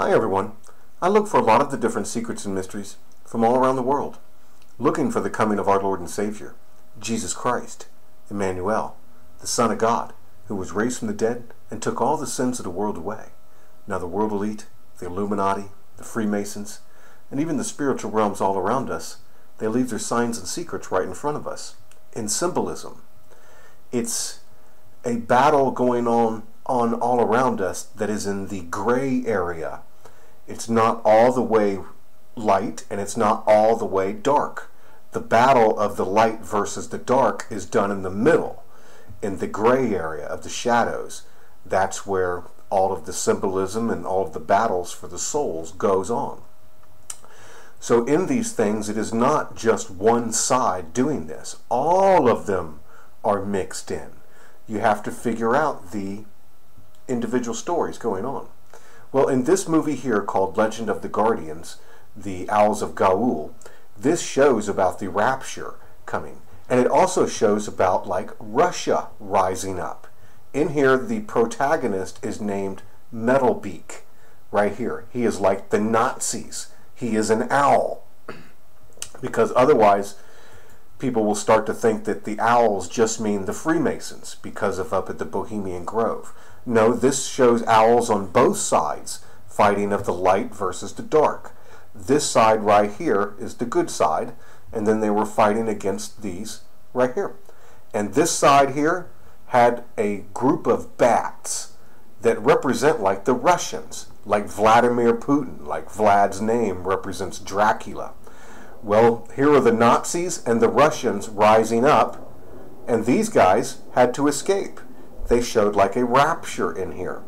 Hi everyone. I look for a lot of the different secrets and mysteries from all around the world, looking for the coming of our Lord and Savior, Jesus Christ, Emmanuel, the Son of God, who was raised from the dead and took all the sins of the world away. Now the world elite, the Illuminati, the Freemasons, and even the spiritual realms all around us, they leave their signs and secrets right in front of us, in symbolism. It's a battle going on on all around us that is in the gray area. It's not all the way light and it's not all the way dark. The battle of the light versus the dark is done in the middle, in the gray area of the shadows. That's where all of the symbolism and all of the battles for the souls goes on. So in these things, it is not just one side doing this. All of them are mixed in. You have to figure out the individual stories going on. Well, in this movie here called Legend of the Guardians, The Owls of Ga'Hoole, this shows about the rapture coming. And it also shows about like Russia rising up. In here, the protagonist is named Metalbeak, right here. He is like the Nazis. He is an owl. because otherwise, people will start to think that the owls just mean the Freemasons because of up at the Bohemian Grove. No, this shows owls on both sides fighting of the light versus the dark. This side right here is the good side, and then they were fighting against these right here. And this side here had a group of bats that represent like the Russians, like Vladimir Putin, like Vlad's name represents Dracula. Well, here are the Nazis and the Russians rising up, and these guys had to escape. They showed like a rapture in here.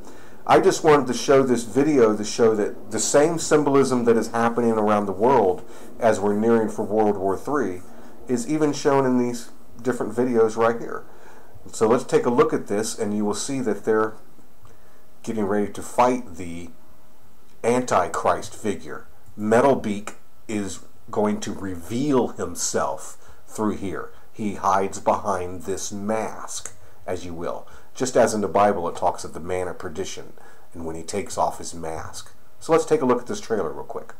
I just wanted to show this video to show that the same symbolism that is happening around the world as we're nearing for World War III is even shown in these different videos right here. So let's take a look at this and you will see that they're getting ready to fight the Antichrist figure. Metalbeak is going to reveal himself through here. He hides behind this mask, as you will. Just as in the Bible, it talks of the man of perdition and when he takes off his mask. So let's take a look at this trailer real quick.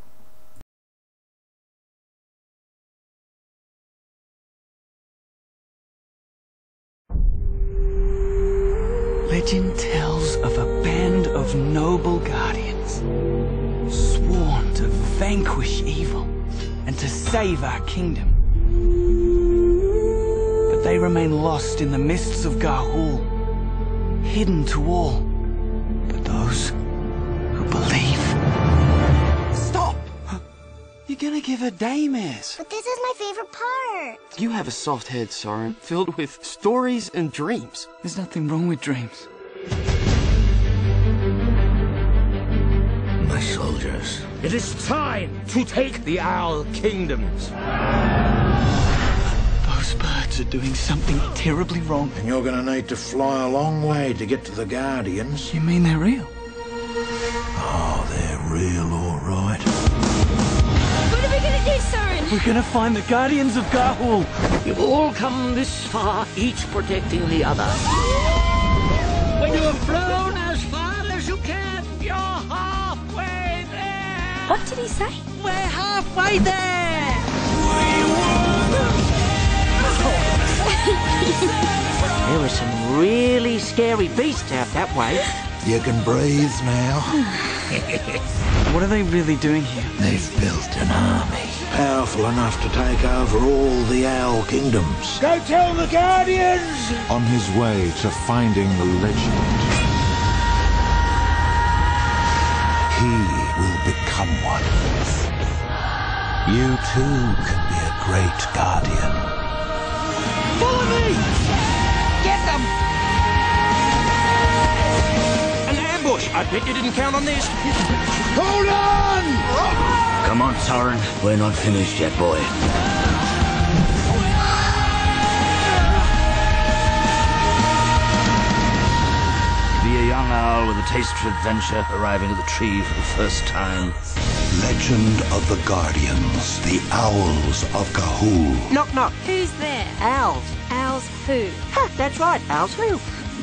Legend tells of a band of noble guardians sworn to vanquish evil and to save our kingdom. But they remain lost in the mists of Ga'Hoole, hidden to all but those who believe. Stop! You're gonna give her daymares. But this is my favorite part. You have a soft head, Soren, filled with stories and dreams. There's nothing wrong with dreams. My soldiers, it is time to take the Owl Kingdoms. Those are doing something terribly wrong. And you're gonna need to fly a long way to get to the Guardians. You mean they're real? Oh, they're real, all right. What are we gonna do, Soren? We're gonna find the Guardians of Ga'Hoole. You've all come this far, each protecting the other. When you have flown as far as you can, you're halfway there. What did he say? We're halfway there! There are some really scary beasts out that way. You can breathe now. What are they really doing here? They've built an army. Powerful enough to take over all the Owl Kingdoms. Go tell the Guardians! on his way to finding the legend. He will become one. You too can be a great guardian. Follow me! Get them! An ambush! I bet you didn't count on this. Hold on! Come on, Soren. We're not finished yet, boy. Be a young owl with a taste for adventure, arriving at the tree for the first time. Legend of the Guardians, the Owls of Ga'Hoole. Knock, knock. Who's there? Owls. Owls who? Ha, that's right, owls who?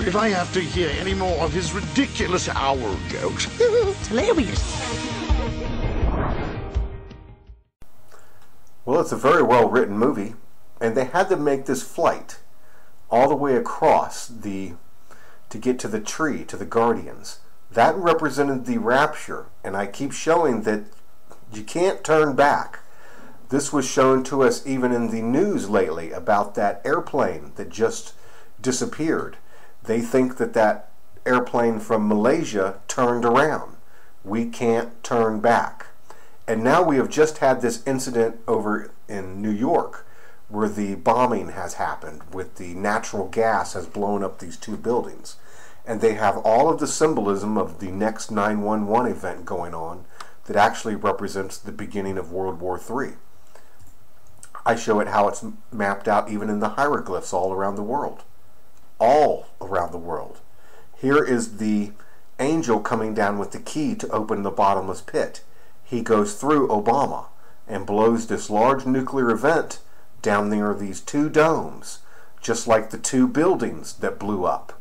if I have to hear any more of his ridiculous owl jokes. it's hilarious. Well, it's a very well written movie, and they had to make this flight all the way across the to get to the tree, to the guardians. That represented the rapture, and I keep showing that you can't turn back. This was shown to us even in the news lately about that airplane that just disappeared. They think that that airplane from Malaysia turned around. We can't turn back. And now we have just had this incident over in New York where the bombing has happened with the natural gas has blown up these two buildings. And they have all of the symbolism of the next 911 event going on that actually represents the beginning of World War III. I show it how it's mapped out even in the hieroglyphs all around the world. All around the world. Here is the angel coming down with the key to open the bottomless pit. He goes through Obama and blows this large nuclear event down there are these two domes, just like the two buildings that blew up.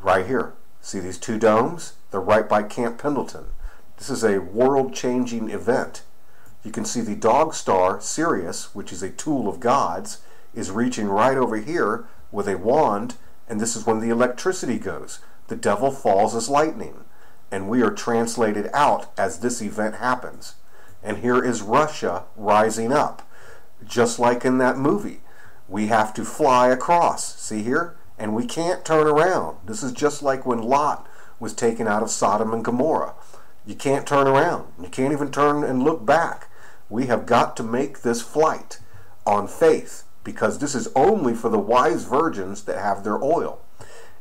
Right here. See these two domes? They're right by Camp Pendleton. This is a world-changing event. You can see the dog star, Sirius, which is a tool of God's, is reaching right over here with a wand, and this is when the electricity goes. The devil falls as lightning, and we are translated out as this event happens. And here is Russia rising up, just like in that movie. We have to fly across, see here? And we can't turn around. This is just like when Lot was taken out of Sodom and Gomorrah. You can't turn around. You can't even turn and look back. We have got to make this flight on faith because this is only for the wise virgins that have their oil.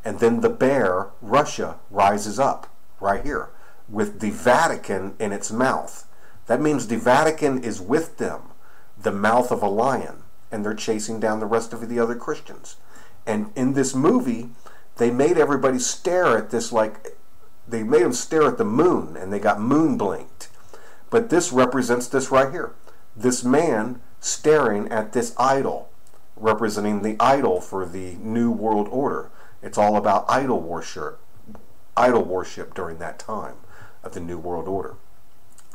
And then the bear, Russia, rises up right here with the Vatican in its mouth. That means the Vatican is with them, the mouth of a lion, and they're chasing down the rest of the other Christians. And in this movie, they made everybody stare at this like they made them stare at the moon and they got moon blinked. But this represents this right here. This man staring at this idol, representing the idol for the New World Order. It's all about idol worship, idol worship during that time of the New World Order.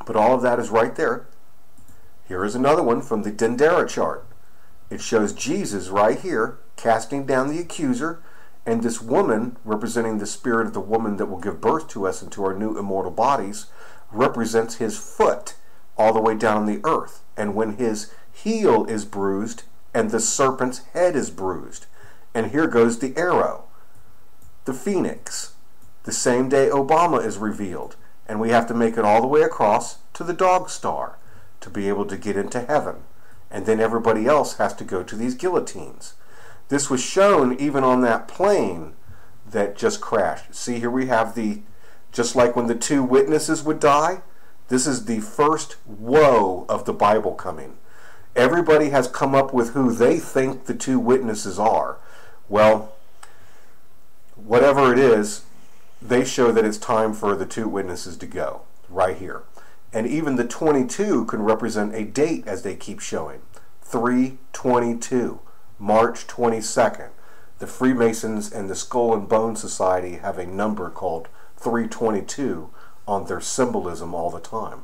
But all of that is right there. Here is another one from the Dendera chart. It shows Jesus right here casting down the accuser and this woman, representing the spirit of the woman that will give birth to us into our new immortal bodies, represents his foot all the way down on the earth. And when his heel is bruised and the serpent's head is bruised. And here goes the arrow, the phoenix. The same day Obama is revealed. And we have to make it all the way across to the dog star to be able to get into heaven. And then everybody else has to go to these guillotines. This was shown even on that plane that just crashed. See, here we have the, just like when the two witnesses would die, this is the first woe of the Bible coming. Everybody has come up with who they think the two witnesses are. Well, whatever it is, they show that it's time for the two witnesses to go, right here. And even the 22 can represent a date as they keep showing. 322, March 22nd. The Freemasons and the Skull and Bone Society have a number called 322 on their symbolism all the time.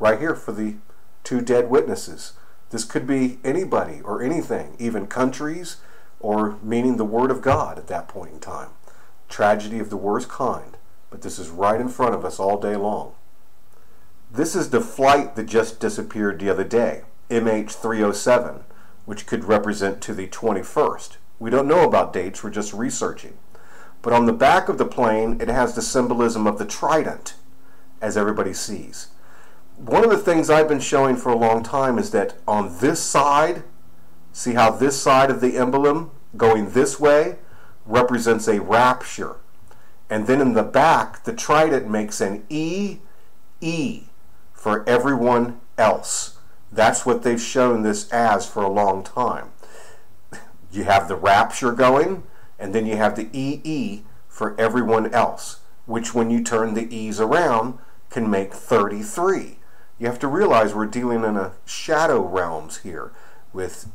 Right here for the two dead witnesses. This could be anybody or anything, even countries, or meaning the Word of God at that point in time. Tragedy of the worst kind, but this is right in front of us all day long. This is the flight that just disappeared the other day, MH307, which could represent to the 21st. We don't know about dates, we're just researching. But on the back of the plane, it has the symbolism of the trident, as everybody sees. One of the things I've been showing for a long time is that on this side, see how this side of the emblem going this way represents a rapture. And then in the back, the trident makes an E, E for everyone else. That's what they've shown this as for a long time. You have the rapture going, and then you have the EE for everyone else, which when you turn the E's around can make 33. You have to realize we're dealing in a shadow realms here with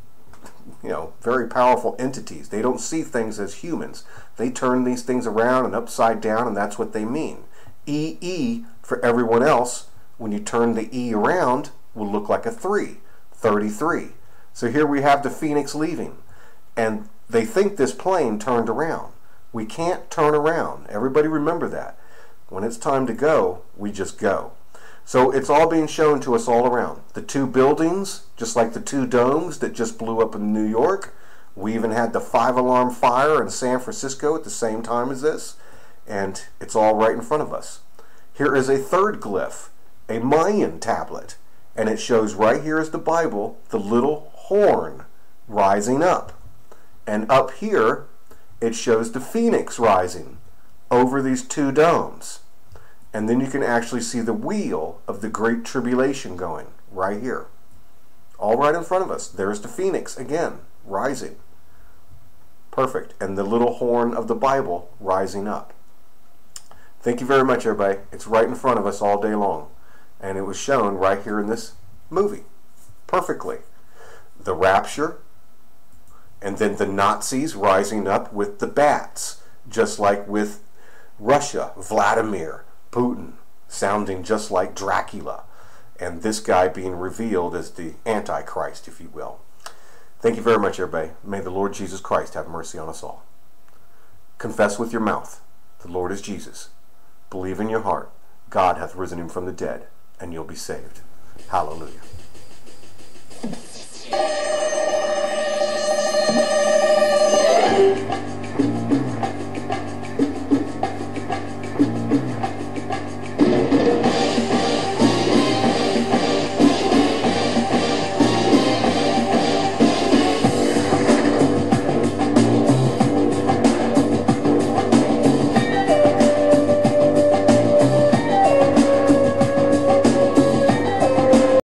you know, very powerful entities. They don't see things as humans. They turn these things around and upside down, and that's what they mean. EE for everyone else, when you turn the E around, will look like a 3, 33. So here we have the Phoenix leaving, and they think this plane turned around. We can't turn around. Everybody remember that. When it's time to go, we just go. So it's all being shown to us all around. The two buildings, just like the two domes that just blew up in New York. We even had the five alarm fire in San Francisco at the same time as this. And it's all right in front of us. Here is a third glyph, a Mayan tablet. And it shows right here is the Bible, the little horn rising up. And up here, it shows the phoenix rising over these two domes. And then you can actually see the wheel of the Great Tribulation going right here. All right in front of us. There's the phoenix again, rising. Perfect. And the little horn of the Bible rising up. Thank you very much, everybody. It's right in front of us all day long. And it was shown right here in this movie. Perfectly. The rapture, and then the Nazis rising up with the bats, just like with Russia, Vladimir, Putin, sounding just like Dracula, and this guy being revealed as the Antichrist, if you will. Thank you very much, everybody. May the Lord Jesus Christ have mercy on us all. Confess with your mouth, the Lord is Jesus. Believe in your heart, God hath risen him from the dead, and you'll be saved. Hallelujah.